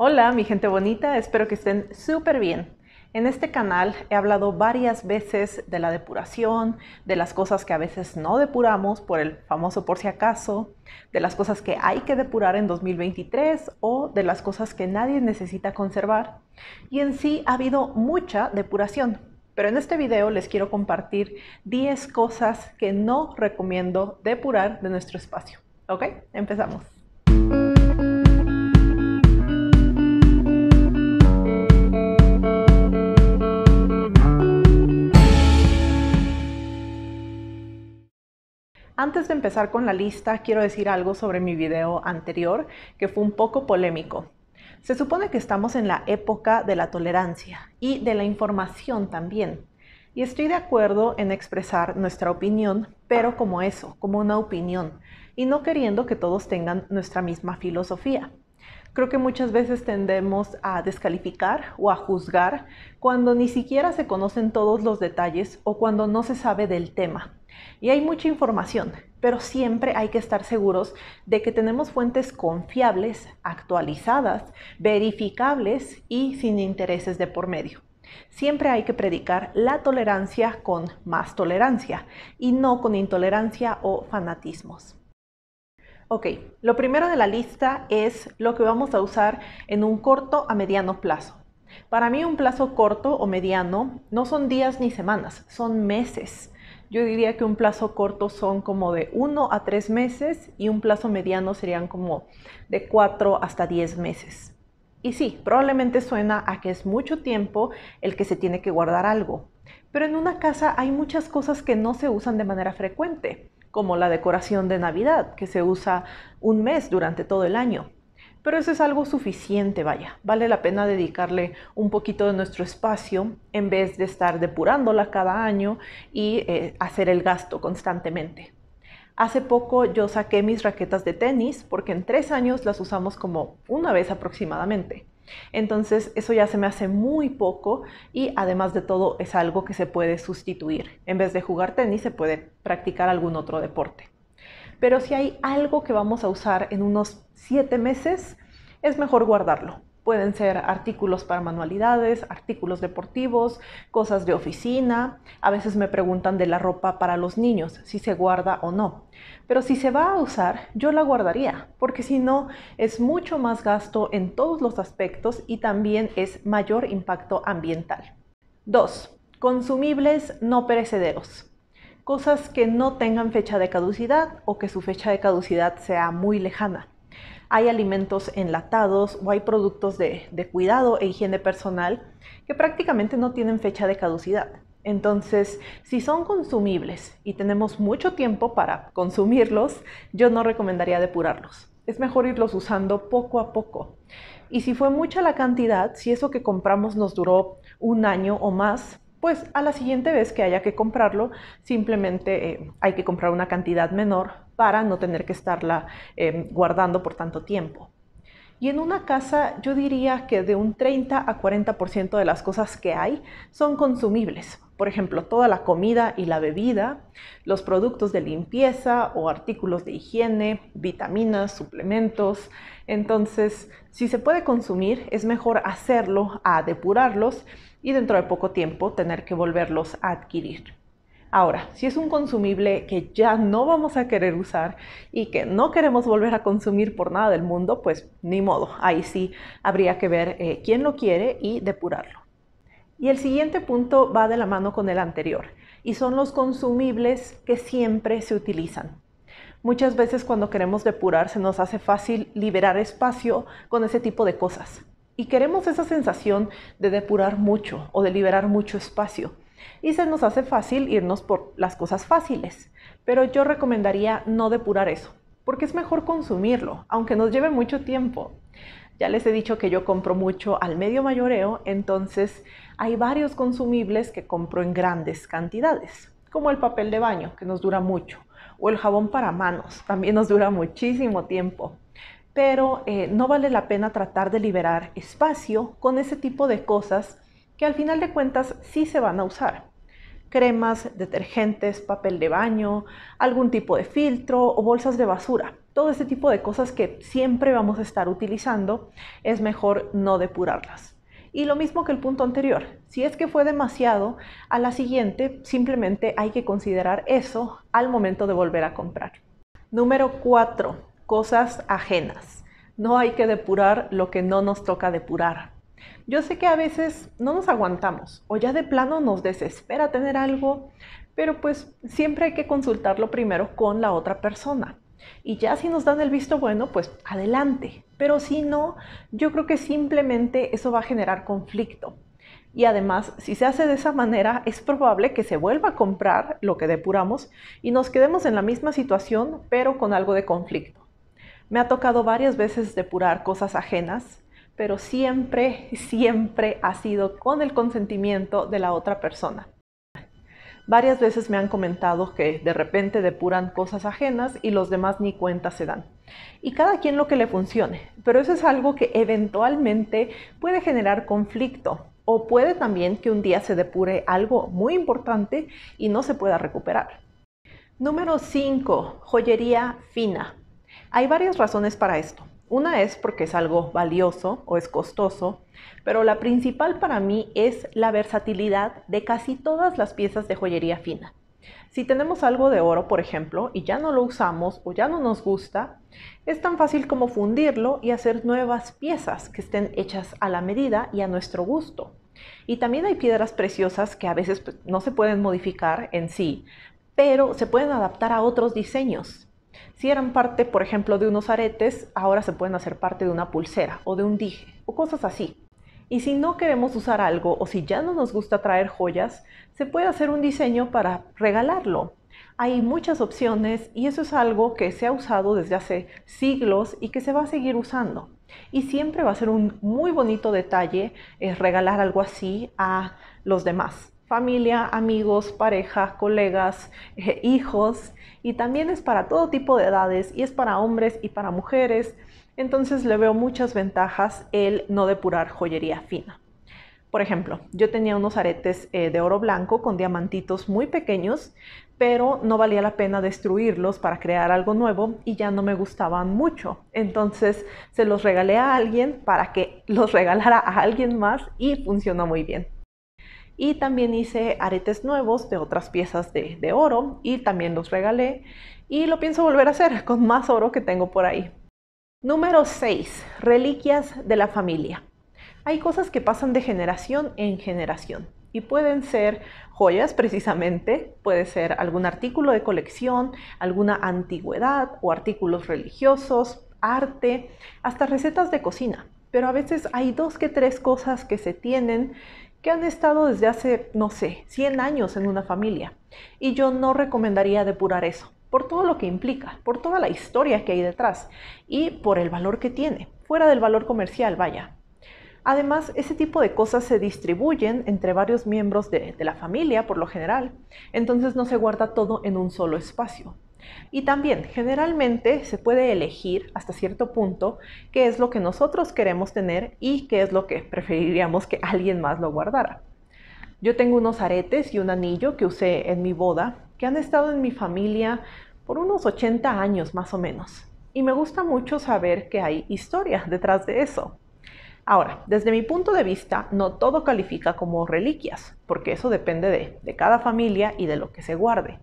Hola mi gente bonita, espero que estén súper bien. En este canal he hablado varias veces de la depuración, de las cosas que a veces no depuramos por el famoso por si acaso, de las cosas que hay que depurar en 2023 o de las cosas que nadie necesita conservar. Y en sí ha habido mucha depuración, pero en este video les quiero compartir 10 cosas que no recomiendo depurar de nuestro espacio. ¿Ok? Empezamos. Antes de empezar con la lista, quiero decir algo sobre mi video anterior, que fue un poco polémico. Se supone que estamos en la época de la tolerancia y de la información también. Y estoy de acuerdo en expresar nuestra opinión, pero como eso, como una opinión, y no queriendo que todos tengan nuestra misma filosofía. Creo que muchas veces tendemos a descalificar o a juzgar cuando ni siquiera se conocen todos los detalles o cuando no se sabe del tema. Y hay mucha información, pero siempre hay que estar seguros de que tenemos fuentes confiables, actualizadas, verificables y sin intereses de por medio. Siempre hay que predicar la tolerancia con más tolerancia y no con intolerancia o fanatismos. Ok, lo primero de la lista es lo que vamos a usar en un corto a mediano plazo. Para mí un plazo corto o mediano no son días ni semanas, son meses. Yo diría que un plazo corto son como de 1 a 3 meses y un plazo mediano serían como de 4 hasta 10 meses. Y sí, probablemente suena a que es mucho tiempo el que se tiene que guardar algo, pero en una casa hay muchas cosas que no se usan de manera frecuente, como la decoración de Navidad, que se usa un mes durante todo el año. Pero eso es algo suficiente, vaya. Vale la pena dedicarle un poquito de nuestro espacio en vez de estar depurándola cada año y eh, hacer el gasto constantemente. Hace poco yo saqué mis raquetas de tenis porque en tres años las usamos como una vez aproximadamente. Entonces eso ya se me hace muy poco y además de todo es algo que se puede sustituir. En vez de jugar tenis se puede practicar algún otro deporte. Pero si hay algo que vamos a usar en unos siete meses, es mejor guardarlo. Pueden ser artículos para manualidades, artículos deportivos, cosas de oficina. A veces me preguntan de la ropa para los niños, si se guarda o no. Pero si se va a usar, yo la guardaría, porque si no, es mucho más gasto en todos los aspectos y también es mayor impacto ambiental. 2. Consumibles no perecederos cosas que no tengan fecha de caducidad o que su fecha de caducidad sea muy lejana. Hay alimentos enlatados o hay productos de, cuidado e higiene personal que prácticamente no tienen fecha de caducidad. Entonces, si son consumibles y tenemos mucho tiempo para consumirlos, yo no recomendaría depurarlos. Es mejor irlos usando poco a poco. Y si fue mucha la cantidad, si eso que compramos nos duró un año o más, pues a la siguiente vez que haya que comprarlo, simplemente eh, hay que comprar una cantidad menor para no tener que estarla eh, guardando por tanto tiempo. Y en una casa yo diría que de un 30 a 40% de las cosas que hay son consumibles. Por ejemplo, toda la comida y la bebida, los productos de limpieza o artículos de higiene, vitaminas, suplementos. Entonces, si se puede consumir, es mejor hacerlo a depurarlos y dentro de poco tiempo tener que volverlos a adquirir. Ahora, si es un consumible que ya no vamos a querer usar y que no queremos volver a consumir por nada del mundo, pues ni modo, ahí sí habría que ver eh, quién lo quiere y depurarlo. Y el siguiente punto va de la mano con el anterior y son los consumibles que siempre se utilizan. Muchas veces cuando queremos depurar se nos hace fácil liberar espacio con ese tipo de cosas y queremos esa sensación de depurar mucho o de liberar mucho espacio. Y se nos hace fácil irnos por las cosas fáciles, pero yo recomendaría no depurar eso, porque es mejor consumirlo, aunque nos lleve mucho tiempo. Ya les he dicho que yo compro mucho al medio mayoreo, entonces hay varios consumibles que compro en grandes cantidades, como el papel de baño, que nos dura mucho, o el jabón para manos, también nos dura muchísimo tiempo pero eh, no vale la pena tratar de liberar espacio con ese tipo de cosas que al final de cuentas sí se van a usar. Cremas, detergentes, papel de baño, algún tipo de filtro o bolsas de basura. todo ese tipo de cosas que siempre vamos a estar utilizando, es mejor no depurarlas. Y lo mismo que el punto anterior, si es que fue demasiado, a la siguiente simplemente hay que considerar eso al momento de volver a comprar. Número 4. Cosas ajenas. No hay que depurar lo que no nos toca depurar. Yo sé que a veces no nos aguantamos o ya de plano nos desespera tener algo, pero pues siempre hay que consultarlo primero con la otra persona. Y ya si nos dan el visto bueno, pues adelante. Pero si no, yo creo que simplemente eso va a generar conflicto. Y además, si se hace de esa manera, es probable que se vuelva a comprar lo que depuramos y nos quedemos en la misma situación, pero con algo de conflicto. Me ha tocado varias veces depurar cosas ajenas, pero siempre, siempre ha sido con el consentimiento de la otra persona. Varias veces me han comentado que de repente depuran cosas ajenas y los demás ni cuenta se dan. Y cada quien lo que le funcione, pero eso es algo que eventualmente puede generar conflicto o puede también que un día se depure algo muy importante y no se pueda recuperar. Número 5. Joyería fina. Hay varias razones para esto. Una es porque es algo valioso o es costoso, pero la principal para mí es la versatilidad de casi todas las piezas de joyería fina. Si tenemos algo de oro, por ejemplo, y ya no lo usamos o ya no nos gusta, es tan fácil como fundirlo y hacer nuevas piezas que estén hechas a la medida y a nuestro gusto. Y también hay piedras preciosas que a veces pues, no se pueden modificar en sí, pero se pueden adaptar a otros diseños. Si eran parte, por ejemplo, de unos aretes, ahora se pueden hacer parte de una pulsera o de un dije o cosas así. Y si no queremos usar algo o si ya no nos gusta traer joyas, se puede hacer un diseño para regalarlo. Hay muchas opciones y eso es algo que se ha usado desde hace siglos y que se va a seguir usando. Y siempre va a ser un muy bonito detalle eh, regalar algo así a los demás familia, amigos, pareja, colegas, eh, hijos, y también es para todo tipo de edades, y es para hombres y para mujeres, entonces le veo muchas ventajas el no depurar joyería fina. Por ejemplo, yo tenía unos aretes eh, de oro blanco con diamantitos muy pequeños, pero no valía la pena destruirlos para crear algo nuevo y ya no me gustaban mucho. Entonces se los regalé a alguien para que los regalara a alguien más y funcionó muy bien. Y también hice aretes nuevos de otras piezas de, oro y también los regalé. Y lo pienso volver a hacer con más oro que tengo por ahí. Número 6. Reliquias de la familia. Hay cosas que pasan de generación en generación y pueden ser joyas precisamente, puede ser algún artículo de colección, alguna antigüedad o artículos religiosos, arte, hasta recetas de cocina. Pero a veces hay dos que tres cosas que se tienen han estado desde hace, no sé, 100 años en una familia. Y yo no recomendaría depurar eso, por todo lo que implica, por toda la historia que hay detrás y por el valor que tiene, fuera del valor comercial, vaya. Además, ese tipo de cosas se distribuyen entre varios miembros de la familia, por lo general, entonces no se guarda todo en un solo espacio. Y también, generalmente se puede elegir hasta cierto punto qué es lo que nosotros queremos tener y qué es lo que preferiríamos que alguien más lo guardara. Yo tengo unos aretes y un anillo que usé en mi boda que han estado en mi familia por unos 80 años más o menos. Y me gusta mucho saber que hay historia detrás de eso. Ahora, desde mi punto de vista, no todo califica como reliquias, porque eso depende de, de cada familia y de lo que se guarde.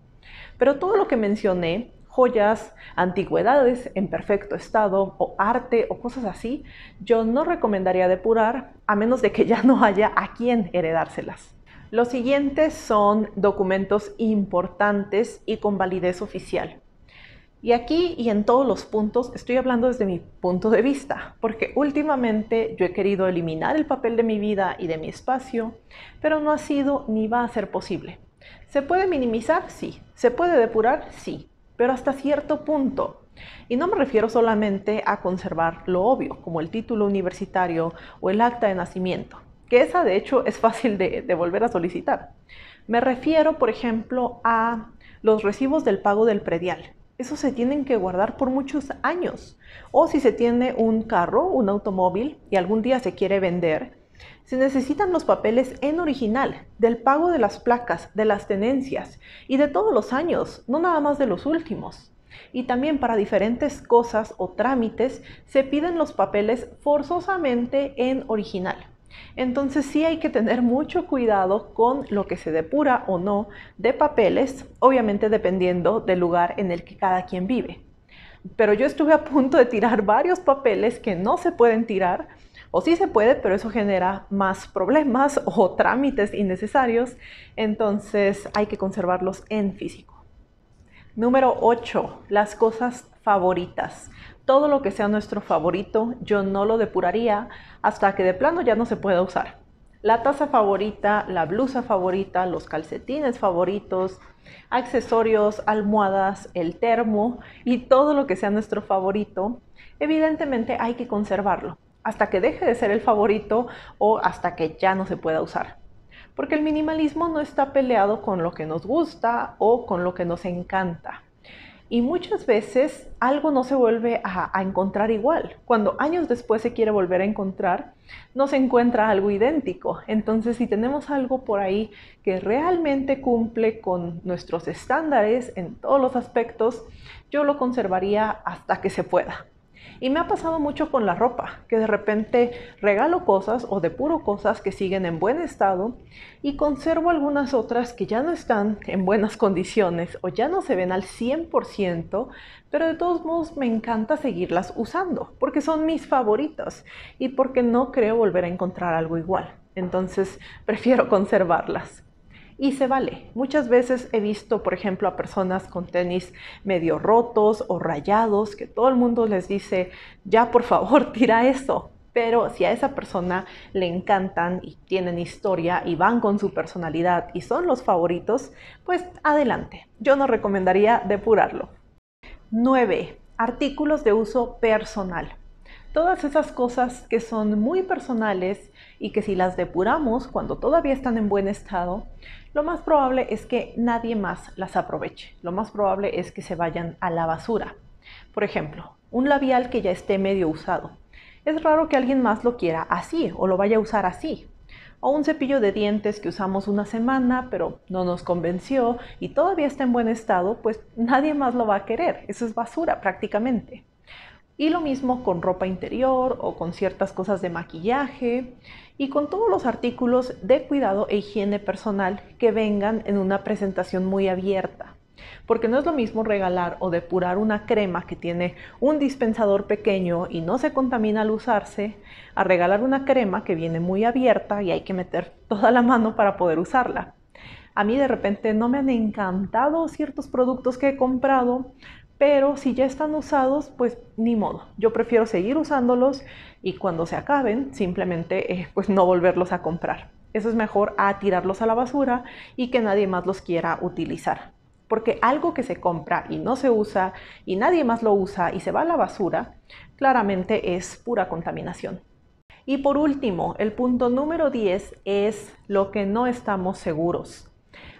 Pero todo lo que mencioné, joyas, antigüedades en perfecto estado o arte o cosas así, yo no recomendaría depurar a menos de que ya no haya a quien heredárselas. Los siguientes son documentos importantes y con validez oficial. Y aquí y en todos los puntos estoy hablando desde mi punto de vista, porque últimamente yo he querido eliminar el papel de mi vida y de mi espacio, pero no ha sido ni va a ser posible. ¿Se puede minimizar? Sí. ¿Se puede depurar? Sí. Pero hasta cierto punto. Y no me refiero solamente a conservar lo obvio, como el título universitario o el acta de nacimiento, que esa de hecho es fácil de, volver a solicitar. Me refiero, por ejemplo, a los recibos del pago del predial. Esos se tienen que guardar por muchos años. O si se tiene un carro, un automóvil, y algún día se quiere vender, se necesitan los papeles en original del pago de las placas, de las tenencias y de todos los años, no nada más de los últimos. Y también para diferentes cosas o trámites se piden los papeles forzosamente en original. Entonces sí hay que tener mucho cuidado con lo que se depura o no de papeles, obviamente dependiendo del lugar en el que cada quien vive. Pero yo estuve a punto de tirar varios papeles que no se pueden tirar, o sí se puede, pero eso genera más problemas o trámites innecesarios, entonces hay que conservarlos en físico. Número 8. Las cosas favoritas. Todo lo que sea nuestro favorito, yo no lo depuraría hasta que de plano ya no se pueda usar. La taza favorita, la blusa favorita, los calcetines favoritos, accesorios, almohadas, el termo y todo lo que sea nuestro favorito, evidentemente hay que conservarlo hasta que deje de ser el favorito o hasta que ya no se pueda usar porque el minimalismo no está peleado con lo que nos gusta o con lo que nos encanta. Y muchas veces algo no se vuelve a, encontrar igual. Cuando años después se quiere volver a encontrar, no se encuentra algo idéntico. Entonces, si tenemos algo por ahí que realmente cumple con nuestros estándares en todos los aspectos, yo lo conservaría hasta que se pueda. Y me ha pasado mucho con la ropa, que de repente regalo cosas o depuro cosas que siguen en buen estado y conservo algunas otras que ya no están en buenas condiciones o ya no se ven al 100%, pero de todos modos me encanta seguirlas usando porque son mis favoritas y porque no creo volver a encontrar algo igual. Entonces prefiero conservarlas y se vale. Muchas veces he visto, por ejemplo, a personas con tenis medio rotos o rayados, que todo el mundo les dice, ya por favor, tira eso. Pero si a esa persona le encantan y tienen historia y van con su personalidad y son los favoritos, pues adelante. Yo no recomendaría depurarlo. 9. Artículos de uso personal. Todas esas cosas que son muy personales y que si las depuramos cuando todavía están en buen estado, lo más probable es que nadie más las aproveche. Lo más probable es que se vayan a la basura. Por ejemplo, un labial que ya esté medio usado. Es raro que alguien más lo quiera así o lo vaya a usar así. O un cepillo de dientes que usamos una semana pero no nos convenció y todavía está en buen estado, pues nadie más lo va a querer. Eso es basura prácticamente. Y lo mismo con ropa interior o con ciertas cosas de maquillaje y con todos los artículos de cuidado e higiene personal que vengan en una presentación muy abierta. Porque no es lo mismo regalar o depurar una crema que tiene un dispensador pequeño y no se contamina al usarse, a regalar una crema que viene muy abierta y hay que meter toda la mano para poder usarla. A mí de repente no me han encantado ciertos productos que he comprado pero si ya están usados, pues ni modo. Yo prefiero seguir usándolos y cuando se acaben, simplemente eh, pues no volverlos a comprar. Eso es mejor a tirarlos a la basura y que nadie más los quiera utilizar. Porque algo que se compra y no se usa y nadie más lo usa y se va a la basura, claramente es pura contaminación. Y por último, el punto número 10 es lo que no estamos seguros.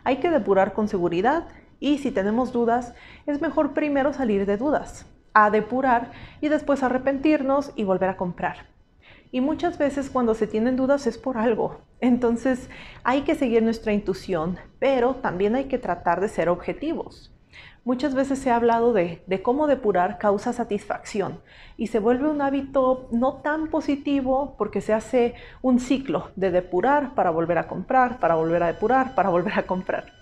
Hay que depurar con seguridad y si tenemos dudas, es mejor primero salir de dudas, a depurar y después arrepentirnos y volver a comprar. Y muchas veces cuando se tienen dudas es por algo. Entonces hay que seguir nuestra intuición, pero también hay que tratar de ser objetivos. Muchas veces se ha hablado de, de, cómo depurar causa satisfacción y se vuelve un hábito no tan positivo porque se hace un ciclo de depurar para volver a comprar, para volver a depurar, para volver a comprar.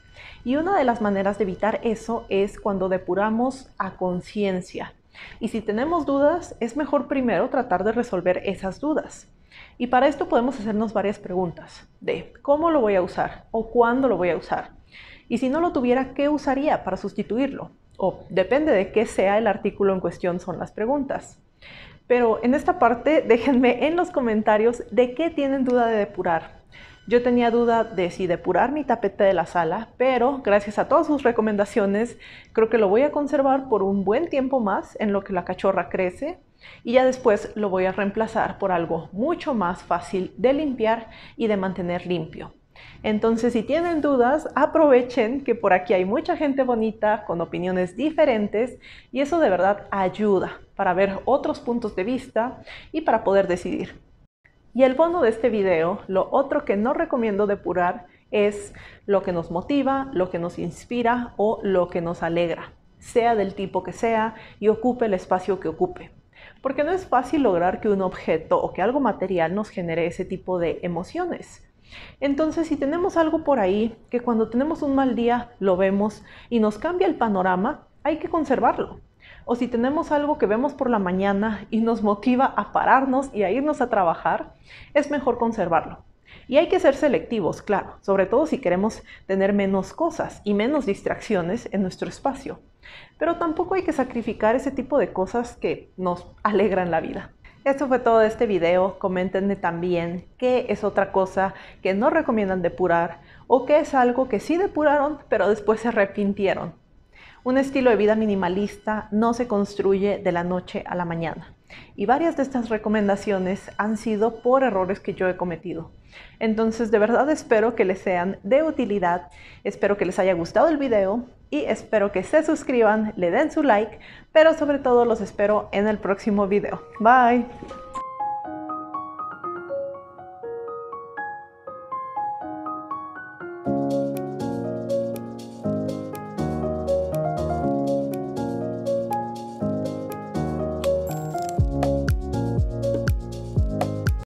Y una de las maneras de evitar eso es cuando depuramos a conciencia. Y si tenemos dudas, es mejor primero tratar de resolver esas dudas. Y para esto podemos hacernos varias preguntas de cómo lo voy a usar o cuándo lo voy a usar. Y si no lo tuviera, ¿qué usaría para sustituirlo? O depende de qué sea el artículo en cuestión, son las preguntas. Pero en esta parte déjenme en los comentarios de qué tienen duda de depurar yo tenía duda de si depurar mi tapete de la sala, pero gracias a todas sus recomendaciones, creo que lo voy a conservar por un buen tiempo más en lo que la cachorra crece y ya después lo voy a reemplazar por algo mucho más fácil de limpiar y de mantener limpio. Entonces, si tienen dudas, aprovechen que por aquí hay mucha gente bonita con opiniones diferentes y eso de verdad ayuda para ver otros puntos de vista y para poder decidir. Y el bono de este video, lo otro que no recomiendo depurar es lo que nos motiva, lo que nos inspira o lo que nos alegra. sea del tipo que sea y ocupe el espacio que ocupe. Porque no es fácil lograr que un objeto o que algo material nos genere ese tipo de emociones. Entonces, si tenemos algo por ahí que cuando tenemos un mal día lo vemos y nos cambia el panorama, hay que conservarlo. O si tenemos algo que vemos por la mañana y nos motiva a pararnos y a irnos a trabajar, es mejor conservarlo. Y hay que ser selectivos, claro, sobre todo si queremos tener menos cosas y menos distracciones en nuestro espacio. Pero tampoco hay que sacrificar ese tipo de cosas que nos alegran la vida. Esto fue todo de este video. Coméntenme también qué es otra cosa que no recomiendan depurar o qué es algo que sí depuraron pero después se arrepintieron. Un estilo de vida minimalista no se construye de la noche a la mañana. Y varias de estas recomendaciones han sido por errores que yo he cometido. Entonces, de verdad espero que les sean de utilidad, espero que les haya gustado el video y espero que se suscriban, le den su like, pero sobre todo los espero en el próximo video. Bye.